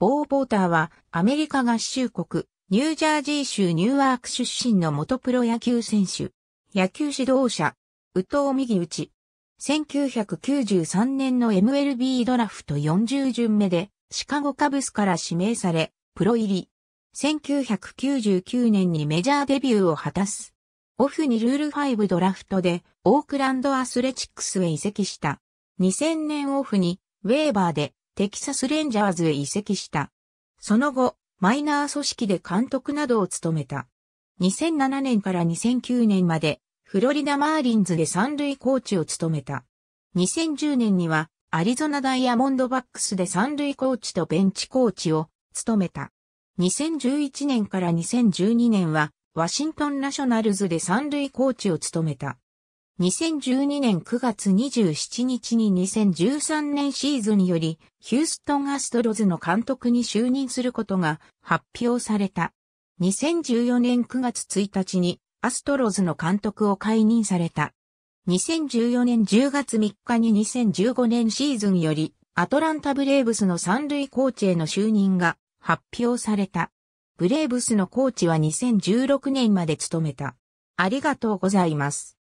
ボー・ポーターはアメリカ合衆国、ニュージャージー州ニューアーク出身の元プロ野球選手。野球指導者、宇藤右打。1993年の MLB ドラフト40巡目でシカゴカブスから指名され、プロ入り。1999年にメジャーデビューを果たす。オフにルール5ドラフトでオークランドアスレチックスへ移籍した。2000年オフにウェーバーでテキサスレンジャーズへ移籍した。その後、マイナー組織で監督などを務めた。2007年から2009年までフロリダマーリンズで三塁コーチを務めた。2010年にはアリゾナダイヤモンドバックスで三塁コーチとベンチコーチを務めた。2011年から2012年はワシントンナショナルズで三塁コーチを務めた。2012年9月27日に2013年シーズンよりヒューストンアストロズの監督に就任することが発表された。2014年9月1日にアストロズの監督を解任された。2014年10月3日に2015年シーズンよりアトランタブレーブスの三塁コーチへの就任が発表された。ブレーブスのコーチは2016年まで務めた。ありがとうございます。